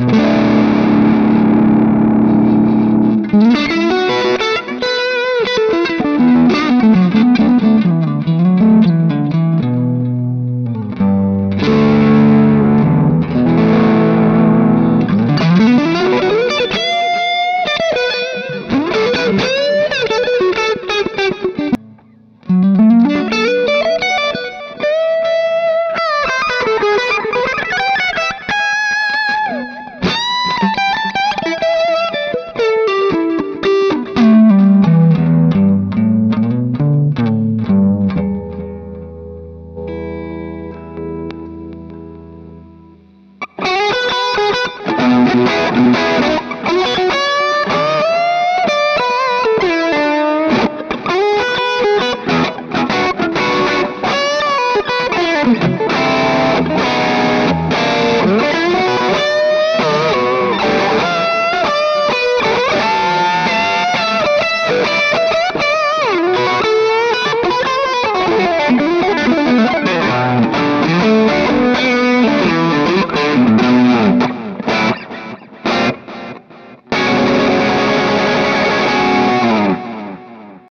Thank you. Música